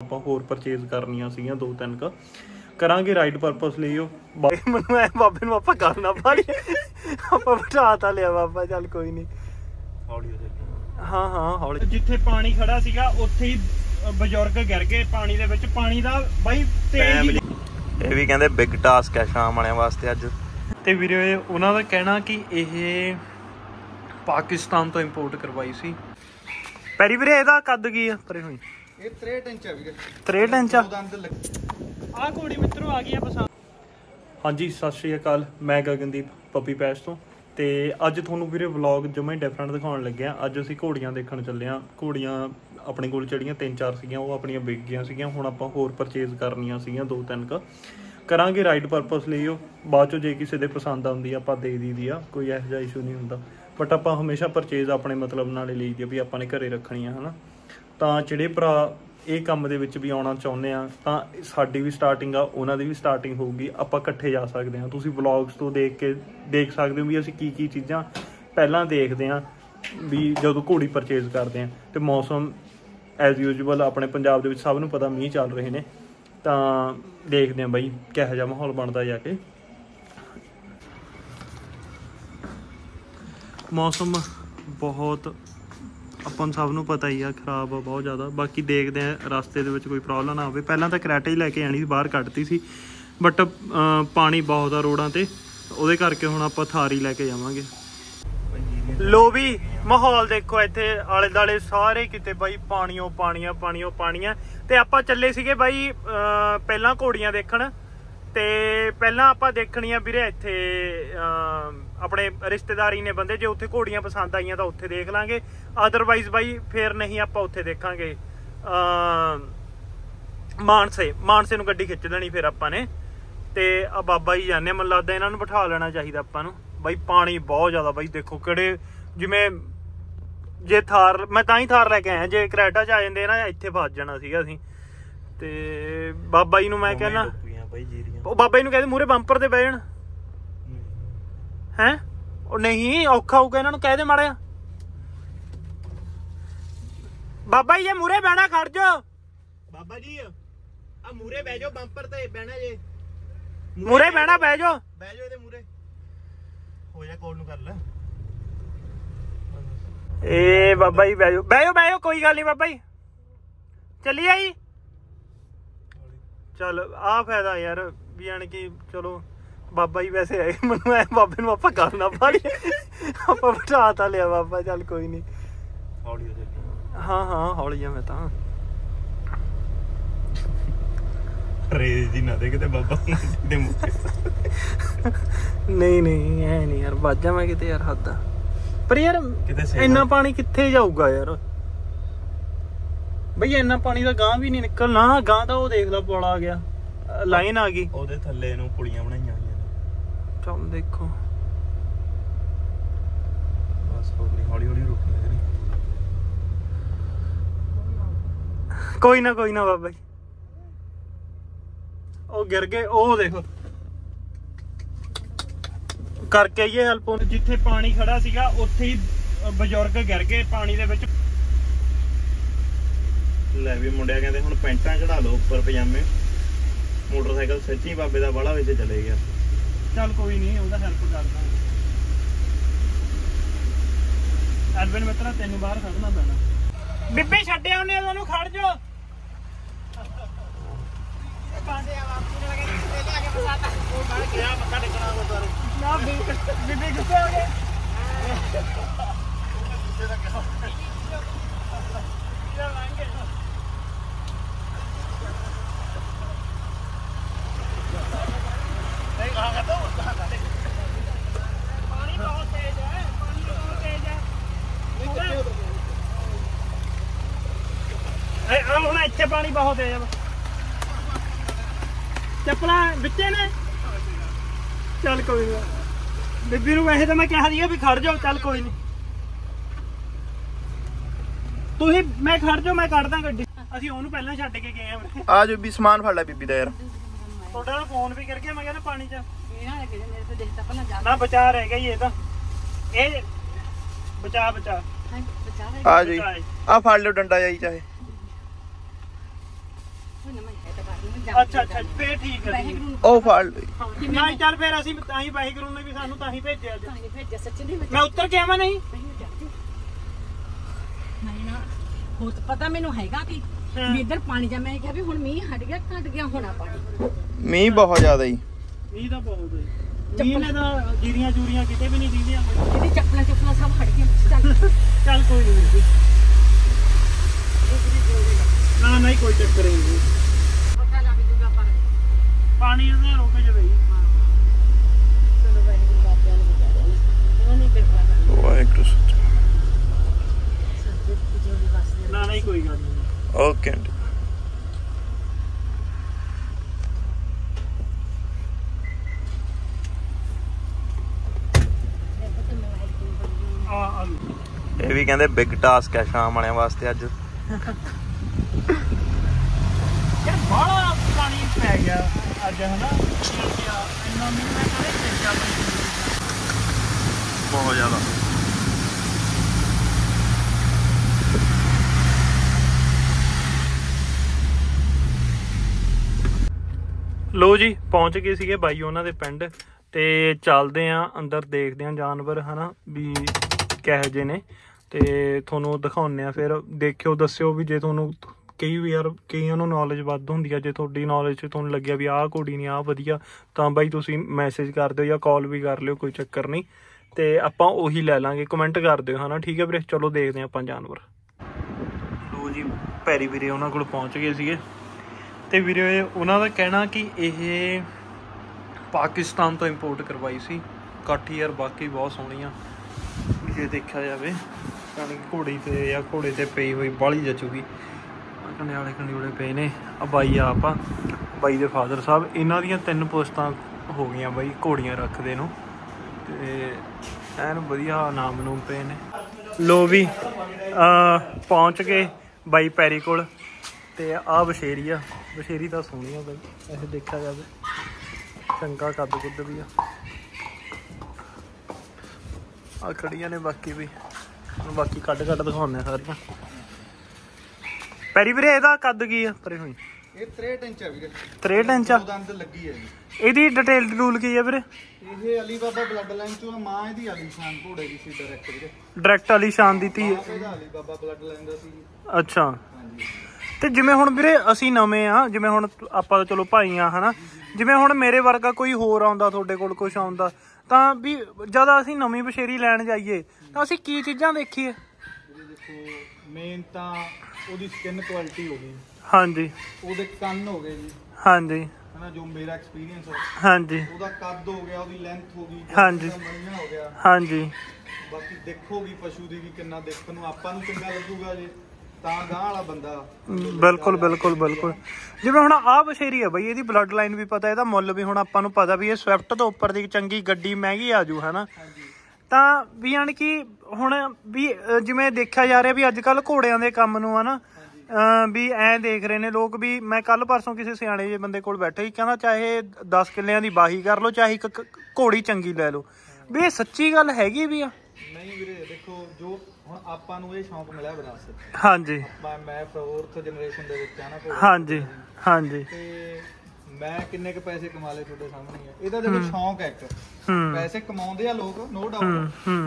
ਆਪਾਂ ਹੋਰ ਪਰਚੇਜ਼ ਕਰਨੀਆਂ ਸੀਗੀਆਂ ਦੋ ਤਿੰਨ ਕ। ਕਰਾਂਗੇ ਰਾਈਡ ਪਰਪਸ ਲਈ ਉਹ। ਮੈਨੂੰ ਐ ਬਾਬੇ ਨੂੰ ਆਪਾਂ ਗੱਲ ਨਾ ਪਾੜੀ ਆਪਾਂ ਬਿਠਾ ਤਾਂ ਲਿਆ ਬਾਬਾ ਚੱਲ ਕੋਈ ਨਹੀਂ ਹੌਲੀ ਹੋ ਹਾਂ ਹਾਂ ਹੌਲੀ। ਜਿੱਥੇ ਪਾਣੀ ਖੜਾ ਸੀਗਾ ਉੱਥੇ ਹੀ ਬਜ਼ੁਰਗ ਗਿਰ ਗਏ ਪਾਣੀ ਦੇ ਵਿੱਚ। ਪਾਣੀ ਦਾ ਬਾਈ ਤੇਜ਼ ਹੀ ਇਹ ਵੀ ਕਹਿੰਦੇ ਬਿਗ ਟਾਸਕ ਹੈ ਸ਼ਾਮ ਵਾਲਿਆਂ ਵਾਸਤੇ ਅੱਜ। ਤੇ ਵੀਰੇ ਉਹਨਾਂ ਦਾ ਕਹਿਣਾ ਕਿ ਇਹ ਪਾਕਿਸਤਾਨ ਤੋਂ ਇੰਪੋਰਟ ਕਰਵਾਈ ਸੀ। ਪੈਰੀ ਵੀਰੇ ਇਹਦਾ ਕੱਦ ਕੀ ਆ? ਪਰੇ ਹੋਈ। ਇਹ 63 ਇੰਚ ਆ ਵੀਰੇ। 63 ਇੰਚ ਆ? ਦੰਦ ਲੱਗ। ਆਹ ਘੋੜੀ ਮਿੱਤਰੋ ਆ ਗਈ ਆ ਪਸੰਦ। ਹਾਂਜੀ ਸਤਿ ਸ਼੍ਰੀ ਅਕਾਲ। ਮੈਂ ਗਗਨਦੀਪ ਪੱਪੀ ਪੈਸ ਤੋਂ। ਤੇ ਅੱਜ ਤੁਹਾਨੂੰ ਵੀਰੇ ਵਲੌਗ ਜਮਾ ਡਿਫਰੈਂਟ ਦਿਖਾਉਣ ਲੱਗਿਆ ਅੱਜ ਅਸੀਂ ਘੋੜੀਆਂ ਦੇਖਣ ਚੱਲੇ ਆ। ਘੋੜੀਆਂ ਆਪਣੇ ਕੋਲ ਜਿਹੜੀਆਂ ਤਿੰਨ ਚਾਰ ਸੀਗੀਆਂ ਉਹ ਆਪਣੀਆਂ ਵਿਕ ਗਈਆਂ ਸੀਗੀਆਂ। ਹੁਣ ਆਪਾਂ ਹੋਰ ਪਰਚੇਜ਼ ਕਰਨੀਆਂ ਸੀਗੀਆਂ ਦੋ ਤਿੰਨ ਕ। ਕਰਾਂਗੇ ਰਾਈਡ ਪਰਪਸ ਲਈ ਉਹ। ਬਾਅਦ ਚੋਂ ਜੇ ਕਿਸੇ ਦੇ ਪਸੰਦ ਆਉਂਦੀ ਆ ਆਪਾਂ ਦੇ ਦਈਦੀ ਆ। ਕੋਈ ਇਹੋ ਜਿਹਾ ਇਸ਼ੂ ਨਹੀਂ ਹੁੰਦਾ। ਬਟ ਆਪਾਂ ਹਮੇਸ਼ਾ ਪਰਚੇਜ਼ ਆਪਣੇ ਮਤਲਬ ਨਾਲ ਹੀ ਲਈਦੀ ਆ ਵੀ ਆਪਾਂ ਨੇ ਘਰੇ ਰੱਖਣੀ ਆ ਹਨਾ। ਤਾਂ ਜਿਹੜੇ ਭਰਾ ਇਹ ਕੰਮ ਦੇ ਵਿੱਚ ਵੀ ਆਉਣਾ ਚਾਹੁੰਦੇ ਆ, ਤਾਂ ਸਾਡੀ ਵੀ ਸਟਾਰਟਿੰਗ ਆ, ਉਹਨਾਂ ਦੀ ਵੀ ਸਟਾਰਟਿੰਗ ਹੋਊਗੀ, ਆਪਾਂ ਇਕੱਠੇ ਜਾ ਸਕਦੇ ਹਾਂ ਤੁਸੀਂ ਵਲੌਗਸ ਤੋਂ ਦੇਖ ਕੇ ਦੇਖ ਸਕਦੇ ਹੋ ਵੀ ਅਸੀਂ ਕੀ ਕੀ ਚੀਜ਼ਾਂ ਪਹਿਲਾਂ ਦੇਖਦੇ ਆ ਵੀ ਜਦੋਂ ਘੋੜੀ ਪਰਚੇਜ਼ ਕਰਦੇ ਆ। ਤੇ ਮੌਸਮ ਐਜ਼ ਯੂਜੂਅਲ ਆਪਣੇ ਪੰਜਾਬ ਦੇ ਵਿੱਚ ਸਭ ਨੂੰ ਪਤਾ ਮੀਂਹ ਚੱਲ ਰਹੇ ਨੇ, ਤਾਂ ਦੇਖਦੇ ਆ ਬਾਈ ਕਿਹੋ ਜਿਹਾ ਮਾਹੌਲ ਬਣਦਾ ਜਾ ਕੇ। ਮੌਸਮ ਬਹੁਤ ਆਪਾਂ ਨੂੰ ਸਭ ਨੂੰ ਪਤਾ ਹੀ ਆ, ਖਰਾਬ ਆ ਬਹੁਤ ਜ਼ਿਆਦਾ। ਬਾਕੀ ਦੇਖਦੇ ਆ, ਰਸਤੇ ਦੇ ਵਿੱਚ ਕੋਈ ਪ੍ਰੋਬਲਮ ਨਾ ਆਵੇ ਪਹਿਲਾਂ ਤਾਂ ਕਰੈਟੇ ਹੀ ਲੈ ਕੇ ਆਣੀ ਸੀ, ਬਾਹਰ ਕੱਢਤੀ ਸੀ। ਬਟ ਪਾਣੀ ਬਹੁਤ ਆ ਰੋਡਾਂ ਤੇ। ਉਹਦੇ ਕਰਕੇ ਹੁਣ ਆਪਾਂ ਥਾਰ ਹੀ ਲੈ ਕੇ ਜਾਵਾਂਗੇ। ਲੋ ਵੀ, ਮਾਹੌਲ ਦੇਖੋ ਇੱਥੇ ਆਲੇ ਦਾਲੇ ਸਾਰੇ ਕਿਤੇ ਬਾਈ ਪਾਣੀਓ, ਪਾਣੀਆਂ ਪਾਣੀਓ ਪਾਣੀਆਂ। ਤੇ ਆਪਾਂ ਚੱਲੇ ਸੀਗੇ ਬਾਈ ਪਹਿਲਾਂ ਘੋੜੀਆਂ ਦੇਖਣ। ਤੇ ਪਹਿਲਾਂ ਆਪਾਂ ਦੇਖਣੀਆਂ ਵੀਰੇ ਇੱਥੇ ਆਪਣੇ ਰਿਸ਼ਤੇਦਾਰੀ ਨੇ ਬੰਦੇ ਜੇ ਉੱਥੇ ਘੋੜੀਆਂ ਪਸੰਦ ਆਈਆਂ ਤਾਂ ਉੱਥੇ ਦੇਖ ਲਾਂਗੇ। ਅਦਰਵਾਈਜ਼ ਬਾਈ ਫੇਰ ਨਹੀਂ ਆਪਾਂ ਉੱਥੇ ਦੇਖਾਂਗੇ। ਮਾਨਸੇ ਮਾਨਸੇ ਨੂੰ ਗੱਡੀ ਖਿੱਚ ਲੈਣੀ ਫਿਰ ਆਪਾਂ ਨੇ। ਤੇ ਆ ਬਾਬਾ ਜੀ ਆ, ਮੈਨੂੰ ਲੱਗਦਾ ਇਹਨਾਂ ਨੂੰ ਬਿਠਾ ਲੈਣਾ ਚਾਹੀਦਾ ਆਪਾਂ ਨੂੰ। ਬਾਈ ਪਾਣੀ ਬਹੁਤ ਜ਼ਿਆਦਾ ਬਾਈ ਦੇਖੋ ਕਿਹੜੇ ਜਿਵੇਂ ਜੇ ਥਾਰ ਮੈਂ ਤਾਂ ਹੀ ਥਾਰ ਲੈ ਕੇ ਆਇਆ ਜੇ ਕਰੈਟਾ ਚ ਆ ਜਾਂਦੇ ਨਾ ਇੱਥੇ ਫਸ ਜਾਣਾ ਸੀਗਾ ਅਸੀਂ। ਤੇ ਬਾਬਾ ਜੀ ਨੂੰ ਮੈਂ ਕਹਿੰਦਾ ਉਹ ਬਾਬਾ ਜੀ ਨੂੰ ਕਹਿੰਦੇ ਮੂਰੇ ਬੰਪਰ ਤੇ ਬਹਿ ਜਾਣ। ਹੈ? ਉਹ ਨਹੀਂ ਔਖਾ ਹੋਊਗਾ ਇਹਨਾਂ ਨੂੰ ਕਹਿ ਦੇ ਮਾੜਿਆ ਬਾਬਾ ਜੀ ਮੂਰੇ ਬਹਿਣਾ ਖੜ ਜਾ ਬਾਬਾ ਜੀ ਆ ਮੂਰੇ ਬਹਿ ਜਾਓ ਬੰਪਰ ਤੇ ਬਹਿਣਾ ਜੇ। ਮੂਰੇ ਬਹਿਣਾ ਬਹਿ ਜਾ ਬਹਿ ਜਾਓ ਇਹਦੇ ਮੂਰੇ ਹੋ ਜਾ ਕੋਲ ਨੂੰ ਕਰ ਲੈ। ਏ ਬਾਬਾ ਜੀ ਬਹਿ ਜਾਓ। ਬਹਿ ਜਾਓ ਬਹਿ ਜਾਓ ਕੋਈ ਗੱਲ ਨਹੀਂ ਬਾਬਾ ਜੀ। ਚੱਲੀਏ ਜੀ? ਚੱਲ ਆ ਫਾਇਦਾ ਯਾਰ ਵੀ ਯਾਨੀ ਕਿ ਚਲੋ। ਬਾਬਾ ਜੀ ਵੈਸੇ ਆਏ ਮੈਨੂੰ ਐ ਬਾਬੇ ਨੂੰ ਆਪਾਂ ਗੱਲ ਨਾ ਪਾੜੀ ਆਪਾਂ ਬਿਠਾ ਤਾਂ ਲਿਆ ਬਾਬਾ ਚੱਲ ਕੋਈ ਨਹੀਂ ਹੌਲੀ ਹੋ ਜਾ ਹਾਂ ਹਾਂ ਹੌਲੀ ਆ ਮੈਂ ਤਾਂ। ਰੇਜ ਜੀ ਨਾ ਦੇ ਕਿਤੇ ਬਾਬਾ ਦੇ ਮੂੰਹ ਨਹੀਂ ਨਹੀਂ ਐ ਨਹੀਂ ਯਾਰ ਬਾਜਾ ਮੈਂ ਕਿਤੇ ਯਾਰ ਹੱਦ ਆ। ਪਰ ਯਾਰ ਇੰਨਾ ਪਾਣੀ ਕਿੱਥੇ ਜਾਊਗਾ ਯਾਰ? ਬਈ ਇੰਨਾ ਪਾਣੀ ਦਾ ਗਾਂ ਵੀ ਨਹੀਂ ਨਿਕਲਣਾ। ਗਾਂ ਤਾਂ ਉਹ ਦੇਖ ਲਾ ਪੁਲ ਆ ਗਿਆ। ਲਾਈਨ ਆ ਗਈ। ਉਹਦੇ ਥੱਲੇ ਨੂੰ ਪੁਲੀਆਂ ਬਣਾਈਆਂ ਚੱਲ ਦੇਖੋ। ਬਸ ਹੌਲੀ ਹੌਲੀ ਹੌਲੀ ਰੁਕੀ ਰਹੀ ਕੋਈ ਨਾ ਕੋਈ ਨਾ ਬਾਬਾ ਜੀ। ਉਹ ਗਿਰ ਗਏ ਉਹ ਦੇਖੋ। ਕਰਕੇ ਆਈਏ ਹੈਲਪ ਜਿੱਥੇ ਪਾਣੀ ਖੜਾ ਸੀਗਾ ਉੱਥੇ ਹੀ ਬਜ਼ੁਰਗ ਗਿਰ ਗਏ ਪਾਣੀ ਦੇ ਵਿੱਚ। ਲੈ ਵੀ ਮੁੰਡਿਆ ਕਹਿੰਦੇ ਹੁਣ ਪੈਂਟਾਂ ਚੜਾ ਲਓ ਉੱਪਰ ਪਜਾਮੇ। ਮੋਟਰਸਾਈਕਲ ਸੱਚੀ ਬਾਬੇ ਦਾ ਬਾਲਾ ਵਿੱਚ ਚਲੇ ਗਿਆ। ਚੱਲ ਕੋਈ ਨਹੀਂ ਉਹਦਾ ਹੈਲਪ ਕਰਦਾ ਐਡਵਨ ਮਿੱਤਰਾ ਤੈਨੂੰ ਬਾਹਰ ਖੜਨਾ ਪੈਣਾ। ਬੀਬੀ ਛੱਡਿਆ ਉਹਨੇ ਉਹਨੂੰ ਖੜ ਜਾ ਨਾ ਬੀਬੀ ਬੀਬੀ ਕਿੱਥੇ ਹੋ ਗਏ? ਪਾਣੀ ਬਹੁਤ ਤੇਜ਼ ਹੈ ਪਾਣੀ ਬਹੁਤ ਤੇਜ਼ ਹੈ ਐ ਆ ਹੁਣ ਇੱਥੇ ਪਾਣੀ ਬਹੁਤ ਤੇਜ਼ ਹੈ ਚੱਪਲਾਂ ਵਿੱਚੇ ਨੇ ਚੱਲ ਕੋਈ ਨਹੀਂ ਬੀਬੀ ਨੂੰ ਵੈਸੇ ਤਾਂ ਮੈਂ ਕਿਹਾ ਸੀਗਾ ਵੀ ਖੜ ਜਾਓ ਚੱਲ ਕੋਈ ਨਹੀਂ ਤੁਸੀਂ ਮੈਂ ਖੜ ਜਾਓ ਮੈਂ ਕੱਢਦਾ ਗੱਡੀ ਅਸੀਂ ਉਹਨੂੰ ਪਹਿਲਾਂ ਛੱਡ ਕੇ ਗਏ ਆ ਆ ਜੋ ਵੀ ਸਮਾਨ ਫੜ ਲੈ ਬੀਬੀ ਦਾ ਯਾਰ ਤੁਹਾਡਾ ਫੋਨ ਵੀ ਕਰ ਗਿਆ ਮੈਂ ਕਹਿੰਦਾ ਪਾਣੀ ਚ ਨਾ ਬਚਾ ਰਹਿ ਗਿਆ ਜੀ ਇਹ ਤਾਂ ਇਹ ਬਚਾ ਬਚਾ ਆ ਜੀ ਆ ਫੜ ਲਿਓ ਡੰਡਾ ਜਾਈ ਚਾਹੇ ਇੱਥੋਂ ਨਾ ਮੈਂ ਐਤਵਾਰ ਨੂੰ ਜਾ ਅੱਛਾ ਅੱਛਾ ਫੇਰ ਠੀਕ ਹੈ ਠੀਕ ਹੈ। ਉਹ ਫੜ ਲਈ। ਨਹੀਂ ਚੱਲ ਫੇਰ ਅਸੀਂ ਤਾਂ ਹੀ ਵਾਹਿਗੁਰੂ ਨੇ ਵੀ ਸਾਨੂੰ ਤਾਂ ਹੀ ਭੇਜਿਆ ਅੱਜ। ਨਹੀਂ ਭੇਜਿਆ ਸੱਚ ਨਹੀਂ ਮੈਂ ਉੱਤਰ ਕੇ ਆਵਾਂ ਨਹੀਂ? ਨਹੀਂ ਜਾਂਦੀ ਨਹੀਂ ਨਾ ਹੋ ਤਾਂ ਪਤਾ ਮੈਨੂੰ ਹੈਗਾ ਕਿ? ਵੀ ਇੱਧਰ ਪਾਣੀ ਜਾ ਮੈਂ ਕਿਹਾ ਵੀ ਹੁਣ ਮੀਂਹ ਹਟ ਗਿਆ ਘਟ ਗਿਆ ਹੋਣਾ ਪਾਣੀ। ਮੀਂਹ ਬਹੁਤ ਜ਼ਿਆਦਾ ਹੀ ਇਹ ਤਾਂ ਬਹੁਤ ਹੈ ਮੀਂਹ ਨੇ ਤਾਂ ਜੀਰੀਆਂ ਜੂਰੀਆਂ ਕਿਤੇ ਵੀ ਨਹੀਂ ਦੀਦੀਆਂ ਇਹਦੀ ਚੱਪਲਾਂ ਚੁੱਪਲਾਂ ਸਭ ਹਟ ਗਈਆਂ ਚੱਲ। ਚੱਲ ਕੋਈ ਨਹੀਂ ਨਾ ਨਹੀਂ ਕੋਈ ਚੱਕਰ ਨਹੀਂ ਪਾਣੀ ਇਹਦਾ ਰੁਕ ਜਾਵੇ ਚਲੋ ਵਾਹਿਗੁਰੂ ਬਾਬਿਆਂ ਨੂੰ ਵਿਚਾਰਿਆਂ ਨੂੰ ਉਹਨਾਂ ਨੇ ਕਿਰਪਾ ਕਰਨੀ ਵਾਹਿਗੁਰੂ ਸੱਚ। ਸੰਜੀਤ ਦੀ ਜੋੜੀ ਵਾਸਤੇ ਨਾ ਨਹੀਂ ਕੋਈ ਗੱਲ ਨਹੀਂ। Okay aunty. ਆ ਆ ਇਹ ਵੀ ਕਹਿੰਦੇ ਬਿਗ ਟਾਸਕ ਹੈ ਸ਼ਾਮ ਵਾਲਿਆਂ ਵਾਸਤੇ ਅੱਜ। ਯਾਰ ਬਾਹਲਾ ਪਾਣੀ ਪੈ ਗਿਆ। ਅੱਜ ਹਨਾ। ਇੰਨਾ ਮੀਂਹ ਮੈਂ ਕਦੇ ਦੇਖਿਆ ਨਹੀਂ ਬਹੁਤ ਜ਼ਿਆਦਾ। ਲੋ ਜੀ ਪਹੁੰਚ ਗਏ ਸੀਗੇ ਬਾਈ ਉਹਨਾਂ ਦੇ ਪਿੰਡ ਤੇ ਚੱਲਦੇ ਆਂ ਅੰਦਰ ਦੇਖਦੇ ਆਂ ਜਾਨਵਰ ਹਨਾ ਵੀ ਕਿਹੋ ਜਿਹੇ ਨੇ ਤੇ ਤੁਹਾਨੂੰ ਦਿਖਾਉਂਦੇ ਆ ਫਿਰ। ਦੇਖਿਓ ਦੱਸਿਓ ਵੀ ਜੇ ਤੁਹਾਨੂੰ ਕਈ ਯਾਰ ਕਈਆਂ ਨੂੰ ਨੌਲੇਜ ਵੱਧ ਹੁੰਦੀ ਆ, ਜੇ ਤੁਹਾਡੀ ਨੌਲੇਜ 'ਚ ਤੁਹਾਨੂੰ ਲੱਗਿਆ ਵੀ ਆਹ ਕੁੜੀ ਨਹੀਂ ਆਹ ਵਧੀਆ, ਤਾਂ ਬਾਈ ਤੁਸੀਂ ਮੈਸੇਜ ਕਰ ਦਿਓ ਜਾਂ ਕਾਲ ਵੀ ਕਰ ਲਿਓ, ਕੋਈ ਚੱਕਰ ਨਹੀਂ। ਤੇ ਆਪਾਂ ਉਹੀ ਲੈ ਲਾਂਗੇ ਕਮੈਂਟ ਕਰ ਦਿਓ, ਹਨਾ? ਠੀਕ ਹੈ ਵੀਰੇ? ਚਲੋ ਦੇਖਦੇ ਆਂ ਆਪਾਂ ਜਾਨਵਰ। ਲੋ ਜੀ ਪੈਰੀ ਵੀਰੇ ਉਹਨਾਂ ਕੋਲ ਪਹੁੰਚ ਗਏ ਸੀਗੇ। ਤੇ ਵੀਰੇ, ਉਹਨਾਂ ਦਾ ਕਹਿਣਾ ਕਿ ਇਹ ਪਾਕਿਸਤਾਨ ਤੋਂ ਇੰਪੋਰਟ ਕਰਵਾਈ ਸੀ। ਕਾਠੀ ਯਾਰ, ਬਾਕੀ ਬਹੁਤ ਸੋਹਣੀ ਆ ਜੇ ਦੇਖਿਆ ਜਾਵੇ ਜਾਣੀ ਘੋੜੀ ਤੇ ਜਾਂ ਘੋੜੇ ਤੇ ਪਈ ਹੋਈ ਬਾਲੀ ਜਚੂਗੀ। ਕੰਡਿਆਲੇ ਕੰਡਿਊਲੇ ਪਏ ਨੇ। ਆ ਬਾਈ ਆ ਬਾਈ ਦੇ ਫਾਦਰ ਸਾਹਿਬ, ਇਹਨਾਂ ਦੀਆਂ ਤਿੰਨ ਪੋਸਟਾਂ ਹੋ ਗਈਆਂ ਬਾਈ, ਘੋੜੀਆਂ ਰੱਖਦੇ ਨੂੰ। ਤੇ ਐਨ ਵਧੀਆ ਨਾਮ ਨੂੰ ਪਏ ਨੇ। ਲੋ ਵੀ, ਆ ਪਹੁੰਚ ਗਏ ਬਾਈ ਪੈਰੀ ਕੋਲ। ਤੇ ਆ ਬਸ਼ੇਰੀ ਆ ਬਸ਼ੇਰੀ ਤਾਂ ਸੋਹਣੀ ਆ ਬਾਈ ਐਸੇ ਦੇਖਿਆ ਜਾਵੇ। ਚੰਗਾ ਕੱਦ ਕੁੱਦ ਵੀ ਆ। ਆ ਖੜੀਆਂ ਨੇ ਬਾਕੀ ਵੀ। ਬਾਕੀ ਕੱਢ ਕੱਢ ਦਿਖਾਉਂਦੇ ਆ ਸਾਰੀਆਂ। ਪੈਰੀ ਵੀਰੇ ਇਹਦਾ ਕੱਦ ਕੀ ਆ? ਪਰੇ ਹੋਈ। ਇਹ 63 ਇੰਚ ਆ ਵੀਰੇ। 63 ਇੰਚ ਆ। ਦੰਦ ਲੱਗੀ ਹੈ ਜੀ। ਇਹਦੀ ਡਿਟੇਲ ਡਿਟੂਲ ਕੀ ਆ ਵੀਰੇ? ਇਹ ਅਲੀ ਬਾਬਾ ਬਲੱਡ ਲਾਈਨ ਚੋਂ ਮਾਂ ਇਹਦੀ ਅਲੀ ਸ਼ਾਨ ਘੋੜੇ ਦੀ ਸੀ ਡਾਇਰੈਕਟ ਵੀਰੇ। ਡਾਇਰੈਕਟ ਵਾਲੀ ਸ਼ਾਨ ਦੀ ਧੀ ਆਪ ਇਹਦਾ ਅਲੀ ਬਾਬਾ ਬਲੱਡ ਲਾਈਨ ਦਾ ਸੀ। ਅੱਛਾ। ਤੇ ਜਿਵੇਂ ਹੁਣ ਵੀਰੇ ਅਸੀਂ ਨਵੇਂ ਆ ਜਿਵੇਂ ਹੁਣ ਆਪਾਂ ਚਲੋ ਭਾਈ ਆ ਹਨਾ? ਜਿਵੇਂ ਹੁਣ ਮੇਰੇ ਵਰਗਾ ਕੋਈ ਹੋਰ ਆਉਂਦਾ ਤੁਹਾਡੇ ਕੋਲ ਕੁਝ ਆਉਂਦਾ ਤਾਂ ਵੀ ਜਦ ਅਸੀਂ ਨਵੀਂ ਬਸ਼ੇਰੀ ਲੈਣ ਜਾਈਏ ਤਾਂ ਅਸੀਂ ਕੀ ਚੀਜ਼ਾਂ ਦੇਖੀਏ? ਦੇਖੋ ਮੇਨ ਤਾਂ ਉਹਦੀ ਸਕਿਨ ਕੁਆਲਿਟੀ ਹੋ ਗਈ। ਹਾਂਜੀ। ਉਹਦੇ ਕੰਨ ਹੋ ਗਏ ਜੀ। ਹਾਂਜੀ। ਹਨਾ ਜੋ ਮੇਰਾ ਐਕਸਪੀਰੀਅੰਸ ਹੈ। ਹਾਂਜੀ। ਉਹਦਾ ਕੱਦ ਹੋ ਗਿਆ ਉਹਦੀ ਲੈਂਥ ਹੋ ਗਈ ਹਾਂਜੀ। ਮਣੀਆਂ ਹੋ ਗਿਆ। ਹਾਂਜੀ। ਬਾਕੀ ਦੇਖੋਗੀ ਪਸ਼ੂ ਦੀ ਵੀ ਕਿੰਨਾ ਦੇਖਣ ਨੂੰ ਆਪਾਂ ਨੂੰ ਚੰਗਾ ਲੱਗੂਗਾ ਜੇ ਤਾਂ ਗਾਂ ਵਾਲਾ ਬੰਦਾ ਬਿਲਕੁਲ ਬਿਲਕੁਲ ਬਿਲਕੁਲ। ਜਿਵੇਂ ਹੁਣ ਆਹ ਬਸ਼ੇਰੀ ਆ ਬਈ ਇਹਦੀ ਬਲੱਡ ਲਾਈਨ ਵੀ ਪਤਾ ਇਹਦਾ ਮੁੱਲ ਵੀ ਹੁਣ ਆਪਾਂ ਨੂੰ ਪਤਾ ਵੀ ਇਹ ਸਵਿਫਟ ਤੋਂ ਉੱਪਰ ਦੀ ਚੰਗੀ ਗੱਡੀ ਮਹਿੰਗੀ ਆਜੂ ਹਨਾ? ਤਾਂ ਵੀ ਯਾਨੀ ਕਿ ਹੁਣ ਵੀ ਜਿਵੇਂ ਦੇਖਿਆ ਜਾ ਰਿਹਾ ਵੀ ਅੱਜ ਕੱਲ ਘੋੜਿਆਂ ਦੇ ਕੰਮ ਨੂੰ ਹਨਾ ਵੀ ਐ ਦੇਖ ਰਹੇ ਨੇ ਲੋਕ ਵੀ ਮੈਂ ਕੱਲ ਪਰਸੋਂ ਕਿਸੇ ਸਿਆਣੇ ਜਿਹੇ ਬੰਦੇ ਕੋਲ ਬੈਠਾ ਸੀ ਕਹਿੰਦਾ ਚਾਹੇ 10 ਕਿੱਲਿਆਂ ਦੀ ਬਾਹੀ ਕਰ ਲਓ ਚਾਹੇ ਇੱਕ ਘੋੜੀ ਚੰਗੀ ਲੈ ਲਓ। ਵੀ ਇਹ ਸੱਚੀ ਗੱਲ ਹੈਗੀ ਵੀ ਆ? ਨਹੀਂ ਵੀਰੇ ਦੇਖੋ ਜੋ ਹੁਣ ਆਪਾਂ ਨੂੰ ਇਹ ਸ਼ੌਂਕ ਮਿਲਿਆ ਵਿਰਾਸਤ ਹਾਂਜੀ। ਮੈਂ ਮੈਂ ਫੋਰਥ ਜਨਰੇਸ਼ਨ ਦੇ ਵਿੱਚ ਆ ਨਾ ਹਾਂਜੀ ਹਾਂਜੀ। ਤੇ ਮੈਂ ਕਿੰਨੇ ਕ ਪੈਸੇ ਕਮਾ ਲਏ ਤੁਹਾਡੇ ਸਾਹਮਣੇ ਆ। ਇਹਦਾ ਦੇਖੋ ਸ਼ੌਂਕ ਹੈ ਇੱਕ। ਪੈਸੇ ਕਮਾਉਂਦੇ ਆ ਲੋਕ ਨੋ ਡਾਊਟ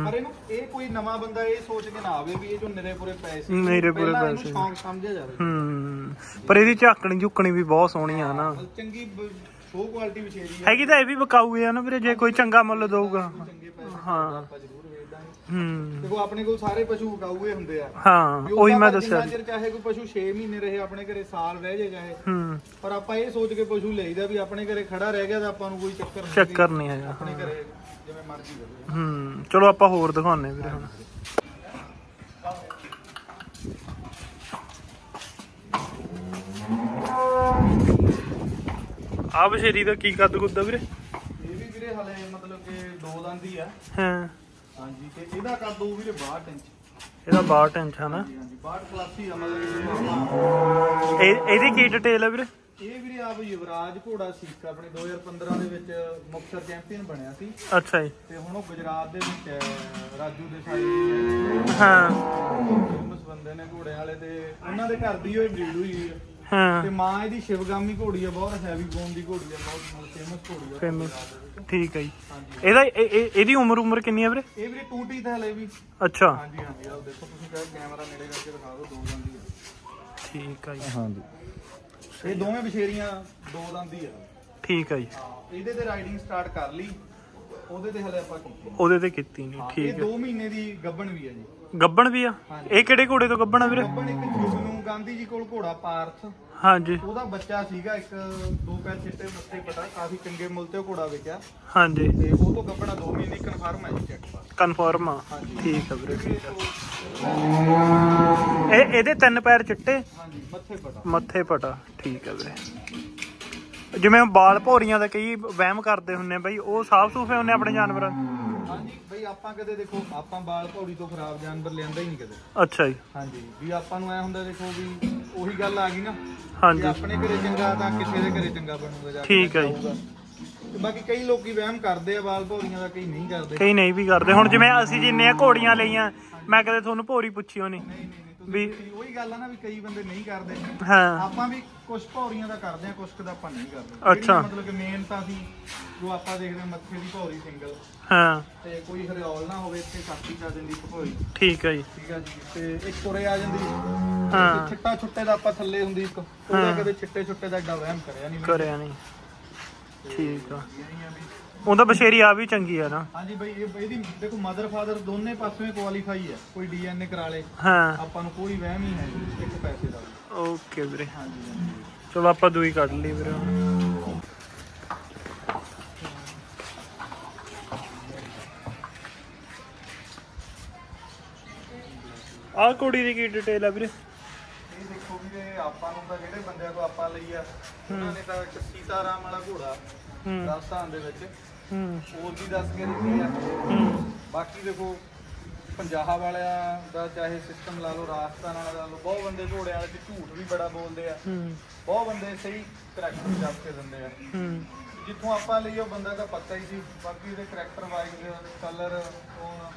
ਪਰ ਇਹਨੂੰ ਇਹ ਕੋਈ ਨਵਾਂ ਬੰਦਾ ਇਹ ਸੋਚ ਕੇ ਨਾ ਆਵੇ ਵੀ ਇਹ ਜੋ ਨਿਰੇ ਪੂਰੇ ਪੈਸੇ ਨਿਰੇ ਪੂਰੇ ਪਹਿਲਾਂ ਇਹਨੂੰ ਪੈਸੇ। ਸ਼ੌਂਕ ਸਮਝਿਆ ਜਾਵੇ। ਪਰ ਇਹਦੀ ਝਾਕਣੀ ਝੁਕਣੀ ਵੀ ਬਹੁਤ ਸੋਹਣੀ ਆ ਨਾ। ਚੰਗੀ ਸ਼ੋ ਕੁਆਲਿਟੀ ਵਿਚੇਰੀ ਹੈਗੀ ਤਾਂ ਇਹ ਵੀ ਵਿਕਾਊ ਆ ਨਾ ਵੀਰੇ ਜੇ ਕੋਈ ਚੰਗਾ ਮੁੱਲ ਦਊਗਾ। ਹਾਂ। ਦੇਖੋ ਆਪਣੇ ਕੋਲ ਸਾਰੇ ਪਸ਼ੂ ਉਗਾਊਏ ਹੁੰਦੇ ਆ। ਹਾਂ ਵੀ ਉਹੀ ਉਹਦਾ ਮੈਂ ਪਰ ਦੱਸਿਆ ਜਿੰਨਾ ਚਿਰ ਚਾਹੇ ਕੋਈ ਪਸ਼ੂ 6 ਮਹੀਨੇ ਰਹੇ ਆਪਣੇ ਘਰੇ ਸਾਲ ਰਹਿ ਜੇ ਚਾਹੇ। ਹੂੰ। ਪਰ ਆਪਾਂ ਇਹ ਸੋਚ ਕੇ ਪਸ਼ੂ ਲਈਦਾ ਵੀ ਆਪਣੇ ਘਰੇ ਖੜਾ ਰਹਿ ਗਿਆ ਤਾਂ ਆਪਾਂ ਨੂੰ ਕੋਈ ਚੱਕਰ ਨਹੀਂ ਚੱਕਰ ਨਹੀਂ ਹੈਗਾ ਆਪਣੇ ਘਰੇ ਜਿਵੇਂ ਮਰਜ਼ੀ ਰਹੇ ਹੂੰ ਚਲੋ ਆਪਾਂ ਹੋਰ ਦਿਖਾਉਂਦੇ ਵੀਰੇ ਹੁਣ। ਆ ਬਸ਼ੇਰੀ ਦਾ ਕੀ ਕੱਦ ਕੁੱਦਾ ਵੀਰੇ? ਇਹ ਵੀ ਵੀਰੇ ਹਲੇ ਮਤਲਬ ਕਿ ਦੋ ਦੰਦ ਹੀ ਆ। ਹਾਂ। ਹਾਂਜੀ ਤੇ ਇਹਦਾ ਕੱਦ ਉਹ ਵੀਰੇ 62 ਇੰਚ। ਇਹਦਾ 62 ਇੰਚ ਹੈ ਨਾ। ਹਾਂਜੀ ਹਾਂਜੀ 62 ਪਲੱਸ ਹੀ ਆ ਮਤਲਬ ਇਹ ਇਹਦੀ ਕੀ ਡਿਟੇਲ ਹੈ ਵੀਰੇ? ਇਹ ਵੀਰੇ ਆਪ ਯੁਵਰਾਜ ਘੋੜਾ ਸੀ ਆਪਣੇ 2015 ਦੇ ਵਿੱਚ ਮੁਕਤਸਰ ਚੈਂਪੀਅਨ ਬਣਿਆ ਸੀ। ਅੱਛਾ ਜੀ। ਤੇ ਹੁਣ ਉਹ ਗੁਜਰਾਤ ਦੇ ਵਿੱਚ ਹੈ, ਰਾਜੂ ਦੇ ਸਾਈਡ ਹਾਂ। ਫੇਮਸ ਬੰਦੇ ਨੇ ਘੋੜਿਆਂ ਵਾਲੇ ਤੇ ਉਹਨਾਂ ਦੇ ਘਰ ਦੀ ਉਹ ਬਰੀਡ ਹੋਈ ਹੈ ਹਾਂ। ਤੇ ਮਾਂ ਇਹਦੀ ਸ਼ਿਵਗਾਮੀ ਘੋੜੀ ਆ ਬਹੁਤ ਹੈਵੀ ਬੋਨ ਦੀ ਘੋੜੀ ਆ ਬਹੁਤ ਫੇਮਸ ਘੋੜੀ ਆ। ਫੇਮਸ ਠੀਕ ਹੈ ਜੀ। ਇਹਦਾ ਇਹ- ਇਹ- ਇਹਦੀ ਉਮਰ ਉਮਰ ਕਿੰਨੀ ਹੈ ਵੀਰੇ? ਇਹ ਵੀ ਟੂਟੀ ਤੇ ਹਲੇ ਵੀ। ਅੱਛਾ। ਹਾਂਜੀ ਹਾਂਜੀ। ਆਹ ਦੇਖੋ ਤੁਸੀਂ ਕਿਹਾ ਕੈਮਰਾ ਨੇੜੇ ਕਰਕੇ ਦਿਖਾ ਦਿਓ ਦੋ ਦੰਦੀ ਆ। ਠੀਕ ਹੈ ਜੀ। ਹਾਂਜੀ। ਇਹ ਦੋਵੇਂ ਬਸ਼ੇਰੀਆਂ ਦੋ ਦੰਦੀ ਆ। ਠੀਕ ਹੈ ਜੀ। ਇਹਦੇ ਤੇ ਰਾਈਡਿੰਗ ਸਟਾਰਟ ਕਰ ਲਈ ਉਹਦੇ ਤੇ ਹਲੇ ਆਪਾਂ ਕੀਤੀ। ਉਹਦੇ ਤੇ ਕੀਤੀ ਨਹੀਂ ਹਾਂ, ਇਹ ਠੀਕ ਹੈ 2 ਮਹੀਨੇ ਦੀ ਗੱਬਣ ਵੀ ਆ ਜੀ। ਗੱਬਣ ਵੀ ਆ। ਇਹ ਕਿਹੜੇ ਘੋੜੇ ਤੋਂ ਗੱਬਣ ਆ ਵੀਰੇ? ਗੱਬਣ ਇੱਕ ਜੁਗਨੂ ਗਾਂਧੀ ਜੀ ਕੋਲ ਘੋੜਾ ਪਾਰਥ। ਹਾਂਜੀ। ਉਹਦਾ ਬੱਚਾ ਸੀਗਾ ਇੱਕ ਦੋ ਪੈਰ ਚਿੱਟੇ ਮੱਥੇ ਪਟਾ ਕਾਫੀ ਚੰਗੇ ਮੁੱਲ ਤੇ ਉਹ ਘੋੜਾ ਵੇਚਿਆ। ਹਾਂਜੀ। ਤੇ ਉਹ ਤੋਂ ਗੱਬਣਾ 2 ਮਹੀਨੇ ਕਨਫਰਮ ਹੈ ਜੀ ਚੈੱਕ ਕਨਫਰਮ ਆ। ਠੀਕ ਹੈ ਵੀਰੇ ਠੀਕ ਆ। ਇਹ ਇਹਦੇ ਤਿੰਨ ਪੈਰ ਚਿੱਟੇ? ਹਾਂਜੀ ਮੱਥੇ ਪਟਾ। ਮੱਥੇ ਪਟਾ ਠੀਕ ਹੈ ਵੀਰੇ। ਜਿਵੇਂ ਬਾਲ ਭੋਰੀਆਂ ਦਾ ਕਈ ਵਹਿਮ ਕਰਦੇ ਹੁੰਨੇ ਬਈ ਉਹ ਸਾਫ਼ ਸੂਫੇ ਹੁੰਨੇ ਆਪਣੇ ਜਾਨਵਰਾਂ? ਹਾਂਜੀ ਬਈ ਆਪਾਂ ਕਦੇ ਦੇਖੋ ਆਪਾਂ ਬਾਲ ਪੌੜੀ ਤੋਂ ਖਰਾਬ ਜਾਨਵਰ ਲਿਆਂਦਾ ਹੀ ਨਹੀਂ ਕਦੇ। ਅੱਛਾ ਜੀ। ਹਾਂਜੀ ਵੀ ਆਪਾਂ ਨੂੰ ਐ ਹੁੰਦਾ ਦੇਖੋ ਵੀ ਉਹੀ ਗੱਲ ਆ ਗਈ ਨਾ ਕਿ ਹਾਂਜੀ ਆਪਣੇ ਘਰੇ ਚੰਗਾ ਤਾਂ ਕਿਸੇ ਦੇ ਘਰੇ ਚੰਗਾ ਬਣੂਗਾ ਜਾ ਕੇ ਠੀਕ ਹੈ ਜੀ। ਜਾਊਗਾ। ਤੇ ਬਾਕੀ ਕਈ ਲੋਕੀ ਵਹਿਮ ਕਰਦੇ ਆ ਬਾਲ ਭੌਰੀਆਂ ਦਾ ਕਈ ਨਹੀਂ ਕਰਦੇ। ਕਈ ਨਹੀਂ ਵੀ ਕਰਦੇ। ਹੁਣ ਜਿਵੇਂ ਅਸੀਂ ਜਿੰਨੇ ਘੋੜੀਆਂ ਲਈਆਂ ਮੈਂ ਕਦੇ ਤੁਹਾਨੂੰ ਭੋਰੀ ਪੁੱਛੀ ਹੋਣੀ। ਨਹੀਂ ਨਹੀਂ। ਵੀ- ਉਹੀ ਗੱਲ ਆ ਨਾ ਵੀ ਕਈ ਬੰਦੇ ਨਹੀਂ ਕਰਦੇ। ਹਾਂ। ਆਪਾਂ ਵੀ ਕੁਝ ਭੌਰੀਆਂ ਦਾ ਕਰਦੇ ਆ ਕੁਝ ਦਾ ਆਪਾਂ ਨਹੀਂ ਕਰਦੇ। ਅੱਛਾ। ਮਤਲਬ ਕਿ ਮੇਨ ਤਾਂ ਸੀ ਜੋ ਆਪਾਂ ਦੇਖਦੇ ਹਾਂ ਮੱਥੇ ਦੀ ਭੌਰੀ ਸਿੰਗਲ ਹਾਂ। ਤੇ ਕੋਈ ਹਰਿਆਲ ਨਾ ਹੋਵੇ ਇੱਥੇ ਸਾਥੀ ਚਾ ਜਾਂਦੀ ਭੌਰੀ। ਠੀਕ ਹੈ ਜੀ। ਠੀਕ ਆ ਜੀ। ਤੇ ਇੱਕ ਉਰੇ ਆ ਜਾਂਦੀ। ਹਾਂ। ਛਿੱਟਾ ਛੁੱਟੇ ਦਾ ਆਪਾਂ ਥੱਲੇ ਹੁੰਦੀ ਇੱਕ। ਉਹਦਾ ਕਦੇ ਛਿੱਟੇ ਛੁੱਟੇ ਦਾ ਏਡਾ ਵਹਿਮ ਕਰਿਆ ਨਹੀਂ। ਕਰਿਆ ਨਹੀਂ ਠੀਕ ਆ। ਇਹੀ ਆ ਵੀ ਉਹਦਾ ਬਸ਼ੇਰੀ ਆ ਵੀ ਚੰਗੀ ਆ ਨਾ। ਹਾਂਜੀ ਬਈ ਇਹ ਇਹਦੀ ਦੇਖੋ ਮਦਰ ਫਾਦਰ ਦੋਨੇ ਪਾਸੋਂ ਕੁਆਲੀਫਾਈ ਹੈ ਕੋਈ ਡੀਐਨਏ ਕਰਾ ਲੇ ਹਾਂ। ਆਪਾਂ ਨੂੰ ਕੋਈ ਵਹਿਮ ਹੀ ਹੈ ਇੱਕ ਪੈਸੇ ਦਾ। ਓਕੇ ਵੀਰੇ। ਹਾਂਜੀ ਚਲੋ ਆਪਾਂ ਦੂਈ ਕੱਢ ਲਈ ਵੀਰੇ। ਆਹ ਕੁੜੀ ਦੀ ਕੀ ਡਿਟੇਲ ਆ ਵੀਰੇ? ਇਹ ਦੇਖੋ ਵੀਰੇ ਆਪਾਂ ਨੂੰ ਤਾਂ ਜਿਹੜੇ ਬੰਦਿਆਂ ਕੋ ਆਪਾਂ ਲਈ ਆ ਉਹਨਾਂ ਨੇ ਤਾਂ ਇੱਕ ਸੀਤਾਰਾਮ ਵਾਲਾ ਘੋੜਾ ਹੂੰ। ਰਾਜਸਥਾਨ ਦੇ ਵਿੱਚ। ਹੂੰ। ਵੀ ਦੱਸ ਕੇ ਦਿੱਤੀ ਆ। ਹੂੰ। ਬਾਕੀ ਦੇਖੋ ਪੰਜਾਹ ਵਾਲਿਆਂ ਦਾ ਚਾਹੇ ਸਿਸਟਮ ਲਾ ਲਓ ਰਾਜਸਥਾਨ ਵਾਲਾ ਲਾ ਲਓ ਬਹੁਤ ਬੰਦੇ ਘੋੜਿਆਂ ਵਾਲੇ ਚ ਝੂਠ ਵੀ ਬੜਾ ਬੋਲਦੇ ਆ। ਬਹੁਤ ਬੰਦੇ ਸਹੀ ਕਰੈਕਟਰ ਜੱਜ ਕੇ ਦਿੰਦੇ ਆ। ਜਿੱਥੋਂ ਆਪਾਂ ਲਈ ਉਹ ਬੰਦਾ ਤਾਂ ਪਤਾ ਹੀ ਸੀ। ਬਾਕੀ ਉਹਦੇ ਕਰੈਕਟਰ ਵਾਈਜ਼ ਕਲਰ ਉਹ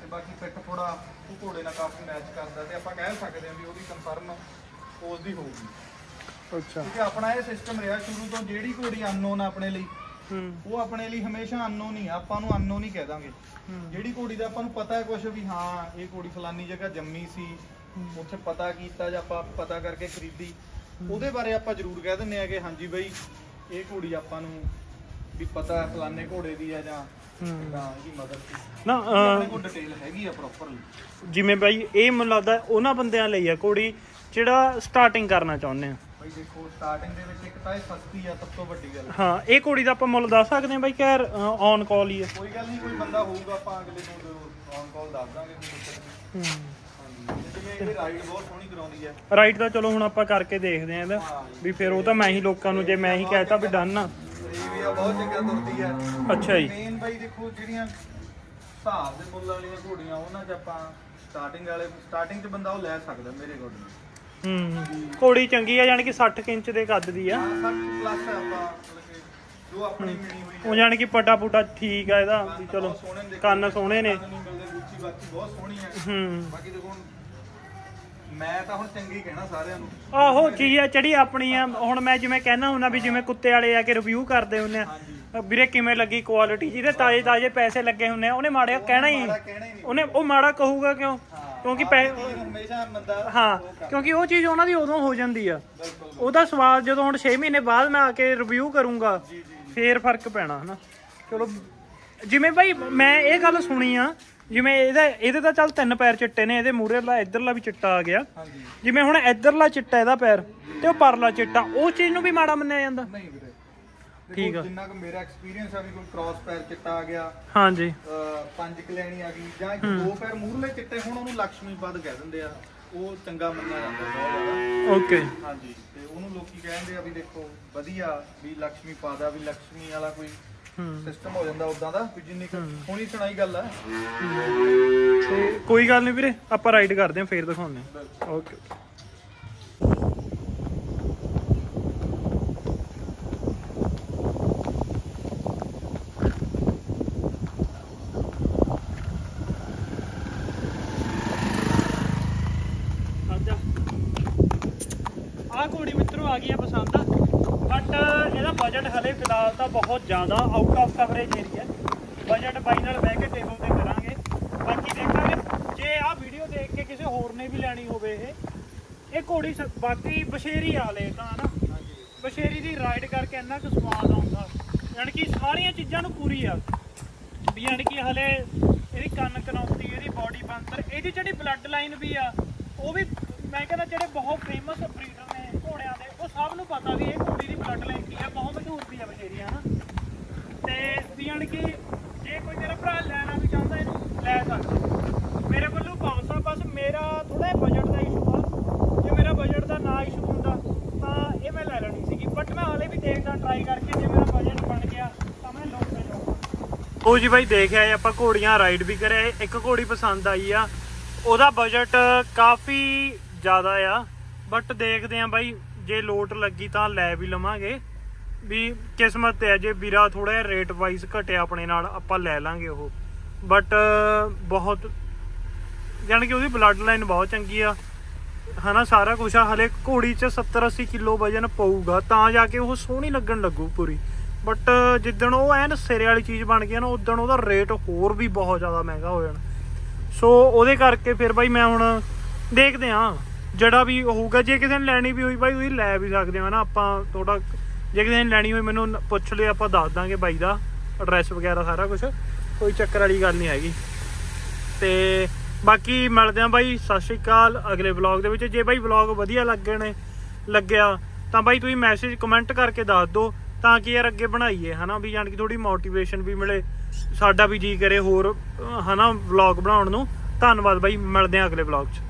ਤੇ ਬਾਕੀ ਫਿੱਟ ਥੋੜਾ ਉਹ ਘੋੜੇ ਨਾਲ ਕਾਫੀ ਮੈਚ ਕਰਦਾ ਤੇ ਆਪਾਂ ਕਹਿ ਸਕਦੇ ਹਾਂ ਵੀ ਉਹਦੀ ਕਨਫਰਮ ਉਸ ਦੀ ਹੋਊਗੀ। ਅੱਛਾ। ਕਿਉਂਕਿ ਆਪਣਾ ਇਹ ਸਿਸਟਮ ਰਿਹਾ ਸ਼ੁਰੂ ਤੋਂ ਜਿਹੜੀ ਘੋੜੀ ਅਨਨੋਨ ਆਪਣੇ ਲਈ ਉਹ ਆਪਣੇ ਲਈ ਹਮੇਸ਼ਾ ਅਨਨੋਨ ਹੀ ਆ ਆਪਾਂ ਨੂੰ ਅਨਨੋਨ ਹੀ ਕਹਿ ਦਾਂਗੇ। ਜਿਹੜੀ ਘੋੜੀ ਦਾ ਆਪਾਂ ਨੂੰ ਪਤਾ ਹੈ ਕੁਝ ਵੀ ਹਾਂ ਇਹ ਘੋੜੀ ਫਲਾਨੀ ਜਗ੍ਹਾ ਜੰਮੀ ਸੀ ਉੱਥੇ ਪਤਾ ਕੀਤਾ ਜਾਂ ਆਪਾਂ ਪਤਾ ਕਰਕੇ ਖਰੀਦੀ ਉਹਦੇ ਬਾਰੇ ਆਪਾਂ ਜ਼ਰੂਰ ਕਹਿ ਦਿੰਨੇ ਆ ਕਿ ਹਾਂਜੀ ਬਈ ਇਹ ਘੋੜੀ ਆਪਾਂ ਨੂੰ ਵੀ ਪਤਾ ਹੈ ਫਲਾਨੇ ਘੋੜੇ ਦੀ ਆ ਜਾਂ ਨਾ ਜਿਵੇਂ ਬਾਈ ਇਹ ਮੈਨੂੰ ਲੱਗਦਾ ਉਹਨਾਂ ਬੰਦਿਆਂ ਲਈ ਆ ਕੁੜੀ ਜਿਹੜਾ ਸਟਾਰਟਿੰਗ ਕਰਨਾ ਚਾਹੁੰਦੇ ਆ। ਬਈ ਦੇਖੋ ਸਟਾਰਟਿੰਗ ਦੇ ਵਿੱਚ ਇੱਕ ਤਾਂ ਇਹ ਸਸਤੀ ਆ ਸਭ ਤੋਂ ਵੱਡੀ ਗੱਲ। ਹਾਂ ਇਹ ਕੁੜੀ ਦਾ ਆਪਾਂ ਮੁੱਲ ਦੱਸ ਸਕਦੇ ਆ ਬਾਈ ਕਿ ਔਨ ਕਾਲ ਹੀ ਆ ਕੋਈ ਗੱਲ ਨਹੀਂ ਕੋਈ ਬੰਦਾ ਹੋਊਗਾ ਆਪਾਂ ਅਗਲੇ ਨੂੰ ਔਨ ਕਾਲ ਦੱਸ ਦਾਂਗੇ ਕੋਈ ਦਿੱਕਤ ਨਹੀਂ। ਹੂੰ। ਹਾਂਜੀ ਤੇ ਜਿਵੇਂ ਇਹਦੀ ਰਾਈਡ ਬਹੁਤ ਸੋਹਣੀ ਕਰਾਉਂਦੀ ਹੈ। ਰਾਈਟ ਤਾਂ ਚਲੋ ਹੁਣ ਆਪਾਂ ਕਰਕੇ ਦੇਖਦੇ ਆਂ ਇਹਦਾ ਵੀ ਫਿਰ ਉਹ ਤਾਂ ਮੈਂ ਹੀ ਲੋਕਾਂ ਨੂੰ ਜੇ ਮੈਂ ਹੀ ਕਹਿਤਾ ਵੀ ਡਨ ਆ। ਬਹੁਤ ਚੰਗਾ ਤੁਰਦੀ ਹੈ। ਅੱਛਾ ਜੀ। ਮੇਨ ਬਾਈ ਦੇਖੋ ਜਿਹੜੀਆਂ ਹਿਸਾਬ ਦੇ ਮੁੱਲ ਵਾਲੀਆਂ ਘੋੜੀਆਂ ਉਹਨਾਂ 'ਚ ਆਪਾਂ ਸਟਾਰਟਿੰਗ ਵਾਲੇ ਸਟਾਰਟਿੰਗ 'ਚ ਬੰਦਾ ਉਹ ਲੈ ਸਕਦਾ ਮੇਰੇ ਅਕੋਰਡਿੰਗ। ਹੂੰ। ਘੋੜੀ ਚੰਗੀ ਆ ਯਾਨੀ ਕਿ 60 ਕੁ ਇੰਚ ਦੇ ਕੱਦ ਦੀ ਆ। 60 ਪਲੱਸ ਆਪਾਂ ਜੋ ਆਪਣੀ ਹੋਈ ਉਹ ਯਾਨੀ ਕਿ ਪਟਾ ਪੁਟਾ ਠੀਕ ਆ ਇਹਦਾ ਵੀ ਚਲੋ ਕੰਨ ਸੋਹਣੇ ਨੇ। ਕੰਨ ਨਹੀਂ ਮਿਲਦੇ ਗੁੱਚੀ ਬਾਕੀ ਬਹੁਤ ਸੋਹਣੀ ਹੈ ਹੂੰ। ਬਾਕੀ ਦੇਖੋ ਹੁਣ ਮੈਂ ਤਾਂ ਹੁਣ ਚੰਗੀ ਕਹਿਣਾ ਸਾਰਿਆਂ ਨੂੰ। ਆਹੋ ਚੀਜ਼ ਆ ਚੜੀ ਆਪਣੀ ਆ ਹੁਣ ਮੈਂ ਜਿਵੇਂ ਕਹਿਣਾ ਹੁੰਦਾ ਵੀ ਜਿਵੇਂ ਕੁੱਤੇ ਵਾਲੇ ਆ ਕੇ ਰਿਵਿਊ ਕਰਦੇ ਹੁੰਦੇ ਆ ਵੀਰੇ ਕਿਵੇਂ ਲੱਗੀ ਕੁਆਲਿਟੀ ਜਿਹਦੇ ਤਾਜ਼ੇ ਤਾਜ਼ੇ ਪੈਸੇ ਲੱਗੇ ਹੁੰਦੇ ਆ ਉਹਨੇ ਮਾੜਿਆ ਕਹਿਣਾ ਹੀ ਮਾੜਾ ਕਹਿਣਾ ਹੀ ਉਹਨੇ ਉਹ ਮਾੜਾ ਕਹੂਗਾ ਕਿਉਂ? ਕਿਉਂਕਿ ਪੈ ਇਹ ਹਮੇਸ਼ਾ ਬੰਦਾ ਹਾਂ ਕਿਉਂਕਿ ਉਹ ਚੀਜ਼ ਉਹਨਾਂ ਦੀ ਉਦੋਂ ਹੋ ਜਾਂਦੀ ਆ। ਉਹਦਾ ਸਵਾਲ ਜਦੋਂ ਹੁਣ 6 ਮਹੀਨੇ ਬਾਅਦ ਮੈਂ ਆ ਕੇ ਰਿਵਿਊ ਕਰੂੰਗਾ ਫੇਰ ਫ਼ਰਕ ਪੈਣਾ ਹਨਾ। ਚਲੋ ਜਿਵੇਂ ਭਾਈ ਮੈਂ ਇਹ ਗੱਲ ਸੁਣੀ ਆ ਜਿਵੇਂ ਇਹਦਾ ਇਹਦੇ ਤਾਂ ਚੱਲ ਤਿੰਨ ਪੈਰ ਚਿੱਟੇ ਨੇ ਇਹਦੇ ਮੂਹਰੇਲਾ ਇਧਰਲਾ ਵੀ ਚਿੱਟਾ ਆ ਗਿਆ। ਹਾਂਜੀ। ਜਿਵੇਂ ਹੁਣ ਇਧਰਲਾ ਚਿੱਟਾ ਇਹਦਾ ਪੈਰ ਤੇ ਉਹ ਪਰਲਾ ਚਿੱਟਾ ਉਹ ਚੀਜ਼ ਨੂੰ ਵੀ ਮਾੜਾ ਮੰਨਿਆ ਜਾਂਦਾ? ਨਹੀਂ ਵੀਰੇ ਠੀਕ ਆ। ਜਿੰਨਾ ਕੁ ਮੇਰਾ ਐਕਸਪੀਰੀਅੰਸ ਆ ਵੀ ਕੋਈ ਕ੍ਰਾਸ ਪੈਰ ਚਿੱਟਾ ਆ ਗਿਆ ਹਾਂਜੀ। ਪੰਜ ਕਲੈਣੀ ਆ ਗਈ ਜਾਂ ਇੱਕ ਦੋ ਪੈਰ ਮੂਹਰਲੇ ਚਿੱਟੇ ਹੁਣ ਉਹਨੂੰ ਲక్ష్ਮੀ ਪਦ ਕਹਿ ਦਿੰਦੇ ਆ। ਉਹ ਚੰਗਾ ਮੰਨਿਆ ਜਾਂਦਾ ਓਕੇ। ਹਾਂਜੀ ਤੇ ਉਹਨੂੰ ਲੋਕੀ ਕਹਿੰਦੇ ਆ ਵੀ ਦੇਖੋ ਵਧੀਆ ਵੀ ਲక్ష్ਮੀ ਪਦ ਆ ਵੀ ਲక్ష్ਮੀ ਵਾਲਾ ਕੋਈ ਸਿਸਟਮ ਹੋ ਜਾਂਦਾ ਉਦਾਂ ਦਾ ਵੀ ਜਿੰਨੀ ਹੁਣੀ ਸੁਣਾਈ ਗੱਲ ਆ। ਕੋਈ ਗੱਲ ਨਹੀਂ ਵੀਰੇ ਆਪਾਂ ਰਾਈਡ ਕਰਦੇ ਆ ਫੇਰ ਦਿਖਾਉਂਦੇ ਓਕੇ। ਆ ਗਈ ਆ। ਪਸੰਦ ਬਟ ਇਹਦਾ ਬਜਟ ਹਲੇ ਫਿਲਹਾਲ ਤਾਂ ਬਹੁਤ ਜ਼ਿਆਦਾ out of coverage area budget ਬਾਈ ਨਾਲ ਬਹਿ ਕੇ ਟੇਬਲ ਤੇ ਕਰਾਂਗੇ। ਬਾਕੀ ਦੇਖਾਂਗੇ, ਜੇ ਆਹ ਵੀਡੀਓ ਦੇਖ ਕੇ ਕਿਸੇ ਹੋਰ ਨੇ ਵੀ ਲੈਣੀ ਹੋਵੇ ਇਹ ਇਹ ਘੋੜੀ ਬਾਕੀ ਬਸ਼ੇਰੀ ਵਾਲੇ ਤਾਂ ਨਾ ਬਸ਼ੇਰੀ ਦੀ ਰਾਈਡ ਕਰਕੇ ਇੰਨਾ ਕੁ ਸਵਾਦ ਆਉਂਦਾ। ਯਾਨੀ ਕਿ ਸਾਰੀਆਂ ਚੀਜ਼ਾਂ ਨੂੰ ਪੂਰੀ ਆ। ਵੀ ਯਾਨੀ ਕਿ ਹਲੇ ਇਹਦੀ ਕੰਨ ਕਨੌਤੀ, ਇਹਦੀ ਬਾਡੀ ਬੰਤਰ ਇਹਦੀ ਜਿਹੜੀ ਬਲੱਡ ਲਾਈਨ ਵੀ ਆ, ਉਹ ਵੀ ਮੈਂ ਕਹਿੰਦਾ ਜਿਹੜੇ ਬਹੁਤ ਫੇਮਸ ਬਰੀਡਰ ਨੇ ਘੋੜਿਆਂ ਦੇ, ਉਹ ਸਭ ਨੂੰ ਪਤਾ ਵੀ ਇਹ ਘੋੜੀ ਦੀ ਬਲੱਡ ਲਾਈਨ ਕੀ ਆ, ਬਹੁਤ ਮਸ਼ਹੂਰ ਵੀ ਆ ਬਸ਼ੇਰੀ ਹਨਾ? ਤੇ ਯਾਨੀ ਕਿ ਜੇ ਕੋਈ ਮੇਰਾ ਭਰਾ ਲੈਣਾ ਵੀ ਚਾਹੁੰਦਾ ਇਹਨੂੰ, ਲੈ ਸਕਦਾ। ਮੇਰੇ ਵੱਲੋਂ ਪਾਉਂਸਾ ਬਸ ਮੇਰਾ ਥੋੜਾ ਬਜਟ ਦਾ ਇਸ਼ੂ ਆ। ਜੇ ਮੇਰਾ ਬਜਟ ਦਾ ਨਾ ਇਸ਼ੂ ਹੁੰਦਾ, ਤਾਂ ਇਹ ਮੈਂ ਲੈ ਲੈਣੀ ਸੀਗੀ। ਬਟ ਮੈਂ ਹਾਲੇ ਵੀ ਦੇਖਦਾ ਟਰਾਈ ਕਰਕੇ ਜੇ ਮੇਰਾ ਬਜਟ ਬਣ ਗਿਆ, ਤਾਂ ਮੈਂ ਲੋਕ ਤੇ ਜਾਊਂਗਾ। ਉਹ ਜੀ ਬਾਈ ਦੇਖਿਆ ਇਹ ਆਪਾਂ ਘੋੜੀਆਂ ਰਾਈਡ ਵੀ ਕਰਿਆ, ਇੱਕ ਘੋੜੀ ਪਸੰਦ ਆਈ ਆ। ਉਹਦਾ ਬਜਟ ਕਾਫੀ ਜ਼ਿਆਦਾ ਆ। ਬਟ ਦੇਖਦੇ ਆ ਬਾਈ, ਜੇ ਲੋਟ ਲੱਗੀ ਤਾਂ ਲੈ ਵੀ ਲਵਾਂਗੇ। ਵੀ ਕਿਸਮਤ ਤੇ ਆ ਜੇ ਵੀਰਾ ਥੋੜਾ ਜਿਹਾ ਰੇਟ ਵਾਈਜ਼ ਘਟਿਆ ਆਪਣੇ ਨਾਲ, ਆਪਾਂ ਲੈ ਲਾਂਗੇ ਉਹ। ਬਟ ਬਹੁਤ, ਯਾਨੀ ਕਿ ਉਹਦੀ ਬਲੱਡ ਲਾਈਨ ਬਹੁਤ ਚੰਗੀ ਆ। ਹਨਾ, ਸਾਰਾ ਕੁਝ ਆ। ਹਲੇ ਘੋੜੀ 'ਚ 70 80 ਕਿਲੋ ਵਜਨ ਪਊਗਾ, ਤਾਂ ਜਾ ਕੇ ਉਹ ਸੋਹਣੀ ਲੱਗਣ ਲੱਗੂ ਪੂਰੀ। ਬਟ ਜਿੱਦਣ ਉਹ ਐਨ ਸਿਰੇ ਵਾਲੀ ਚੀਜ਼ ਬਣ ਗਈ ਨਾ, ਉਦਣ ਉਹਦਾ ਰੇਟ ਹੋਰ ਵੀ ਬਹੁਤ ਜ਼ਿਆਦਾ ਮਹਿੰਗਾ ਹੋ ਜਾਣਾ। ਸੋ ਉਹਦੇ ਕਰਕੇ ਫਿਰ ਬਾਈ ਮੈਂ ਹੁਣ ਦੇਖਦੇ ਆ। ਜਿਹੜਾ ਵੀ ਹੋਊਗਾ ਜੇ ਕਿਸੇ ਨੇ ਲੈਣੀ ਵੀ ਹੋਈ ਬਾਈ ਤੁਸੀਂ ਲੈ ਵੀ ਸਕਦੇ ਹੋ ਨਾ ਆਪਾਂ ਥੋੜਾ ਜੇ ਕਿਸੇ ਨੇ ਲੈਣੀ ਹੋਈ ਮੈਨੂੰ ਪੁੱਛ ਲਿਓ ਆਪਾਂ ਦੱਸ ਦਾਂਗੇ ਬਾਈ ਦਾ ਐਡਰੈਸ ਵਗੈਰਾ ਸਾਰਾ ਕੁਝ ਕੋਈ ਚੱਕਰ ਵਾਲੀ ਗੱਲ ਨਹੀਂ ਹੈਗੀ। ਤੇ ਬਾਕੀ ਮਿਲਦੇ ਆਂ ਬਾਈ ਸਤਿ ਸ਼੍ਰੀ ਅਕਾਲ ਅਗਲੇ ਵਲੌਗ ਦੇ ਵਿੱਚ। ਜੇ ਬਾਈ ਵਲੌਗ ਵਧੀਆ ਲੱਗੇ ਨੇ ਲੱਗਿਆ ਤਾਂ ਬਾਈ ਤੁਸੀਂ ਮੈਸੇਜ ਕਮੈਂਟ ਕਰਕੇ ਦੱਸ ਦਿਓ ਤਾਂ ਕਿ ਯਾਰ ਅੱਗੇ ਬਣਾਈਏ ਹਨਾ? ਵੀ ਜਾਣ ਕਿ ਥੋੜੀ ਮੋਟੀਵੇਸ਼ਨ ਵੀ ਮਿਲੇ ਸਾਡਾ ਵੀ ਜੀ ਕਰੇ ਹੋਰ ਅਹ, ਹਨਾ ਵਲੌਗ ਬਣਾਉਣ ਨੂੰ। ਧੰਨਵਾਦ ਬਾਈ ਮਿਲਦੇ ਆਂ ਅਗਲੇ ਵਲੌਗ 'ਚ।